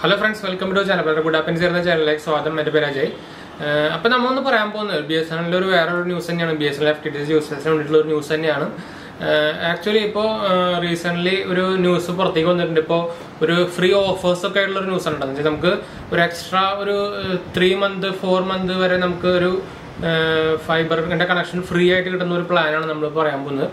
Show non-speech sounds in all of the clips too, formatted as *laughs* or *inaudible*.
Hello friends welcome to channel വളരെ good ആപ്പിൻസ് ചേർന്ന ചാനലിലേക്ക് സ്വാഗതം. എന്റെ അജയ്. അപ്പം അപ്പോൾ നമ്മളൊന്ന് പറയാൻ പോകുന്നത് ബി എസ് എൻ ഒരു വേറൊരു ന്യൂസ് തന്നെയാണ്. B S N F T T യൂസേഴ്സിന് വേണ്ടിയിട്ടുള്ള ഒരു ന്യൂസ് തന്നെയാണ്. ആക്ച്വലി ഇപ്പോൾ റീസെന്റ്ലി ഒരു ന്യൂസ് പുറത്തേക്ക് വന്നിട്ടുണ്ട്. ഇപ്പോൾ ഒരു ഫ്രീ ഓഫേഴ്സ് ഒക്കെ ആയിട്ടുള്ള ഒരു ന്യൂസ് ഉണ്ടെന്ന് വെച്ചാൽ നമുക്ക് ഒരു എക്സ്ട്രാ ഒരു ത്രീ മന്ത് ഫോർ മന്ത് വരെ നമുക്ക് ഒരു ഫൈബറിന്റെ കണക്ഷൻ ഫ്രീ ആയിട്ട് കിട്ടുന്ന ഒരു പ്ലാനാണ് നമ്മൾ പറയാൻ പോകുന്നത്.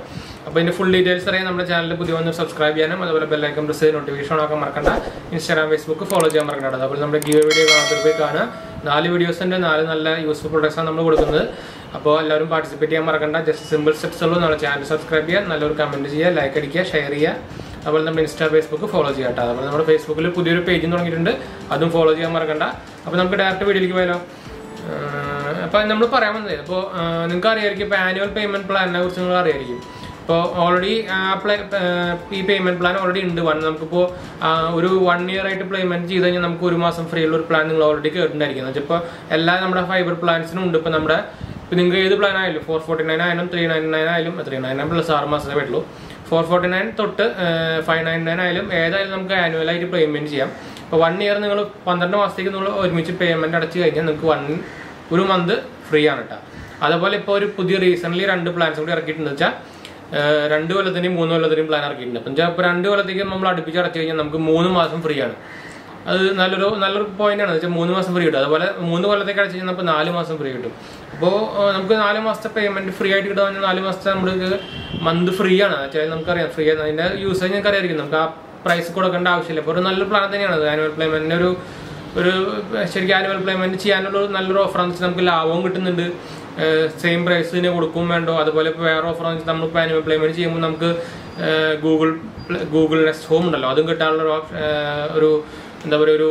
അപ്പോൾ ഇതിന്റെ ഫുൾ ഡീറ്റെയിൽസ് അറിയാൻ നമ്മുടെ ചാനൽ പുതിയ വന്ന് സബ്സ്ക്രൈബ് ചെയ്യാനും അതുപോലെ ബെല്ലൈക്കം പ്രസ് ചെയ്ത് നോട്ടിഫിക്കേഷൻ ആക്കാൻ മറക്കണ്ട. ഇൻസ്റ്റാഗ്രാം ഫേസ്ബുക്ക് ഫോളോ ചെയ്യാൻ മറക്കണ്ട അതുപോലെ നമ്മുടെ ഗീവ് വീഡിയോ കാണുക. നാല് വീഡിയോസിന്റെ നാല് നല്ല യൂസ്ഫുൾ പ്രൊഡക്ട്സാണ് നമ്മൾ കൊടുക്കുന്നത്. അപ്പോൾ എല്ലാവരും പാർട്ടിസിപ്പേറ്റ് ചെയ്യാൻ മറക്കണ്ട. ജസ്റ്റ് സിമ്പിൾ സ്റ്റെപ്സ് ഉള്ളൂ. നമ്മുടെ ചാനൽ സബ്സ്ക്രൈബ് ചെയ്യുക. നല്ലൊരു കമന്റ് ചെയ്യുക. ലൈക്ക് അടിക്കുക. ഷെയർ ചെയ്യുക. അതുപോലെ നമ്മുടെ ഇൻസ്റ്റാ ഫേസ്ബുക്ക് ഫോളോ ചെയ്യാം കേട്ടോ. അതുപോലെ നമ്മുടെ ഫേസ്ബുക്കിൽ പുതിയൊരു പേജും തുടങ്ങിയിട്ടുണ്ട്. അതും ഫോളോ ചെയ്യാൻ മറക്കണ്ട. അപ്പോൾ നമുക്ക് ഡയറക്റ്റ് വീഡിയോയിലേക്ക് പോയാലോ. അപ്പോൾ നമ്മൾ പറയാൻ വന്നത് അപ്പോൾ നിങ്ങൾക്ക് അറിയായിരിക്കും ഇപ്പോൾ ആനുവൽ പേയ്മെന്റ് പ്ലാനിനെ കുറിച്ച് നിങ്ങൾ അറിയായിരിക്കും ഇപ്പോൾ ഓൾറെഡി ഈ പേയ്മെന്റ് പ്ലാൻ ഓൾറെഡി ഉണ്ട്. വൺ നമുക്കിപ്പോൾ ഒരു വൺ ഇയർ ആയിട്ട് പേയ്മെന്റ് ചെയ്ത് കഴിഞ്ഞാൽ നമുക്ക് ഒരു മാസം ഫ്രീ ഉള്ള ഒരു പ്ലാൻ നിങ്ങൾ ഓൾറെഡി കേട്ടിട്ടുണ്ടായിരിക്കും. എന്ന് ഇപ്പോൾ എല്ലാ നമ്മുടെ ഫൈബർ പ്ലാൻസിനും ഉണ്ട്. ഇപ്പോൾ നമ്മുടെ ഇപ്പോൾ നിങ്ങൾക്ക് ഏത് പ്ലാൻ ആയാലും ഫോർ ഫോർട്ടി നയൻ ആയാലും ത്രീ നയൻ നയൻ ആയാലും ത്രീ നയൻ നയൻ പ്ലസ് ആറ് മാസമേ പറ്റുള്ളൂ. ഫോർ ഫോർട്ടി നയൻ തൊട്ട് ഫൈവ് നയൻ നയൻ ആയാലും ഏതായാലും നമുക്ക് ആനുവലായിട്ട് പേയ്മെന്റ് ചെയ്യാം. ഇപ്പോൾ വൺ ഇയർ നിങ്ങൾ പന്ത്രണ്ട് മാസത്തേക്ക് നിങ്ങൾ ഒരുമിച്ച് പേയ്മെന്റ് അടച്ചു കഴിഞ്ഞാൽ നിങ്ങൾക്ക് വൺ ഒരു മന്ത് ഫ്രീ ആണ് കേട്ടോ അതേപോലെ ഇപ്പോൾ ഒരു പുതിയ റീസെന്റ് രണ്ട് പ്ലാൻസ് കൂടി ഇറക്കിയിട്ടുണ്ട്. വെച്ചാൽ രണ്ട് കൊല്ലത്തിനും മൂന്ന് കൊല്ലത്തിനും പ്ലാൻ ഇറക്കിയിട്ടുണ്ട്. അപ്പം ഇപ്പോൾ രണ്ട് കൊല്ലത്തേക്ക് നമ്മൾ അടുപ്പിച്ച് അടച്ചു കഴിഞ്ഞാൽ നമുക്ക് മൂന്ന് മാസം ഫ്രീ ആണ്. അത് നല്ലൊരു നല്ലൊരു പോയിന്റ് ആണ്. വെച്ചാൽ മൂന്ന് മാസം ഫ്രീ കിട്ടും. അതുപോലെ മൂന്ന് കൊല്ലത്തേക്ക് അടച്ചു കഴിഞ്ഞാൽ നമുക്ക് നാല് മാസം ഫ്രീ കിട്ടും. അപ്പോൾ നമുക്ക് നാല് മാസത്തെ പേയ്മെന്റ് ഫ്രീ ആയിട്ട് കിട്ടുക പറഞ്ഞാൽ നാല് മാസത്തെ നമുക്ക് മന്ത് ഫ്രീ ആണ്. വെച്ചാൽ നമുക്കറിയാം ഫ്രീ ആണ്. അതിന്റെ യൂസേജ് നമുക്ക് അറിയായിരിക്കും നമുക്ക് ആ പ്രൈസ് കൊടുക്കേണ്ട ആവശ്യമില്ല. അപ്പോൾ ഒരു നല്ലൊരു പ്ലാൻ തന്നെയാണ്. ആനുവൽ പേയ്മെന്റിന് ഒരു ഒരു ശരിക്കും ആനുവൽ പേയ്മെന്റ് ചെയ്യാനുള്ള നല്ലൊരു ഓഫർ എന്ന് വെച്ചാൽ നമുക്ക് ലാഭവും കിട്ടുന്നുണ്ട്. സെയിം പ്രൈസിന് കൊടുക്കും വേണ്ടോ? അതുപോലെ വേറെ ഓഫർ എന്ന് വെച്ചാൽ നമ്മളിപ്പോൾ ആനുവൽ പേയ്മെന്റ് ചെയ്യുമ്പോൾ നമുക്ക് ഗൂഗിൾ ഗൂഗിൾ നെസ്റ്റ് ഹോം ഉണ്ടല്ലോ അതും കിട്ടാനുള്ള ഒരു ഒരു എന്താ പറയുക ഒരു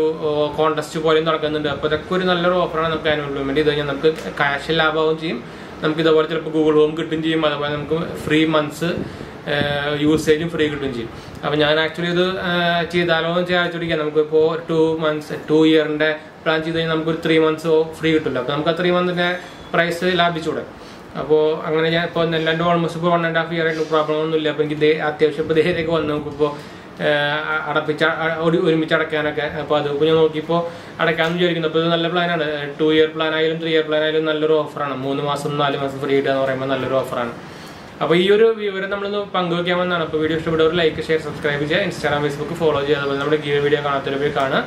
കോൺടെസ്റ്റ് പോലെയും നടക്കുന്നുണ്ട്. അപ്പോൾ ഇതൊക്കെ ഒരു നല്ലൊരു ഓഫറാണ് നമുക്ക് ആനുവൽ പേയ്മെന്റ് ചെയ്ത് കഴിഞ്ഞാൽ നമുക്ക് ക്യാഷ് ലാഭമാവും ചെയ്യും. നമുക്ക് ഇതുപോലെ ചിലപ്പോൾ ഗൂഗിൾ ഹോം കിട്ടുകയും ചെയ്യും. അതുപോലെ നമുക്ക് ഫ്രീ മന്ത്സ് യൂസേജും ഫ്രീ കിട്ടുകയും ചെയ്യും. അപ്പം ഞാൻ ആക്ച്വലി ഇത് ചെയ്താലോ എന്ന് നമുക്ക് നമുക്കിപ്പോൾ ടു മന്ത്സ് ടു ഇയറിന്റെ പ്ലാൻ ചെയ്ത് കഴിഞ്ഞാൽ നമുക്ക് ഒരു ത്രീ മന്ത്സ് ഫ്രീ കിട്ടില്ല അപ്പോൾ നമുക്ക് ആ ത്രീ മന്തിന്റെ പ്രൈസ് ലാഭിച്ചൂടെ അപ്പോൾ അങ്ങനെ ഞാൻ ഇപ്പോൾ എല്ലാണ്ട് ഓൾമോസ്റ്റ് ഇപ്പോൾ വൺ ആൻഡ് ഹാഫ് ഇയർ ആയിട്ട് പ്രോബ്ലം ഒന്നും ഇല്ല. അപ്പോൾ എനിക്ക് അത്യാവശ്യം ഇപ്പോൾ ദേഹത്തേക്ക് വന്നു നമുക്കിപ്പോൾ അടപ്പിച്ച ഒരുമിച്ച് അടയ്ക്കാനൊക്കെ അപ്പോൾ അത് ഇപ്പോൾ ഞാൻ നോക്കിയപ്പോൾ അടയ്ക്കാമെന്ന് വിചാരിക്കുന്നു. അപ്പോൾ ഇത് നല്ല പ്ലാനാണ് ടു ഇയർ പ്ലാൻ ആയാലും ത്രീ ഇയർ പ്ലാൻ ആയാലും നല്ലൊരു ഓഫറാണ് മൂന്ന് മാസം നാല് മാസം ഫ്രീ കിട്ടുക എന്ന് പറയുമ്പോൾ നല്ലൊരു ഓഫറാണ് അപ്പോൾ ഈ ഒരു വിവരം നമ്മളൊന്ന് പങ്കുവെക്കാമെന്നാണ് അപ്പോൾ വീഡിയോ ഇഷ്ടപ്പെട്ടവർ ലൈക്ക് ഷെയർ സബ്സ്ക്രൈബ് ചെയ്യുക. ഇൻസ്റ്റാഗ്രാം ഫേസ്ബുക്ക് ഫോളോ ചെയ്യുക. അതുപോലെ നമ്മുടെ ഗീവ് വീഡിയോ കാണാത്തൊരു പോയി കാണുക.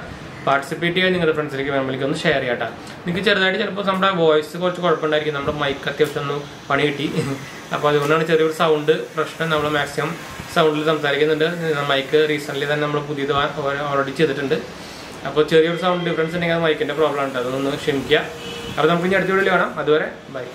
പാർട്ടിസിപ്പേറ്റ് ചെയ്യാൻ നിങ്ങളുടെ ഫ്രണ്ട്സിലേക്ക് ഫാമിലിക്ക് ഒന്ന് ഷെയർ ചെയ്യട്ടെ നിങ്ങൾക്ക് ചെറുതായിട്ട് ചിലപ്പോൾ നമ്മുടെ വോയിസ് കുറച്ച് കുഴപ്പമുണ്ടായിരിക്കും. നമ്മുടെ മൈക്ക് അത്യാവശ്യം ഒന്ന് പണി കിട്ടി. *laughs* അപ്പോൾ അതുകൊണ്ടാണ് ചെറിയൊരു സൗണ്ട് പ്രശ്നം. നമ്മൾ മാക്സിമം സൗണ്ടിൽ സംസാരിക്കുന്നുണ്ട്. മൈക്ക് റീസെന്റ്ലി തന്നെ നമ്മൾ പുതിയത് ഓൾറെഡി ചെയ്തിട്ടുണ്ട്. അപ്പോൾ ചെറിയൊരു സൗണ്ട് ഡിഫറൻസ് ഉണ്ടെങ്കിൽ അത് മൈക്കിന്റെ പ്രോബ്ലം ഉണ്ട് അതൊന്ന് ക്ഷമിക്കുക. അപ്പോൾ നമുക്ക് ഇനി അടുത്ത വീഡിയോ കാണാം. അതുവരെ ബൈ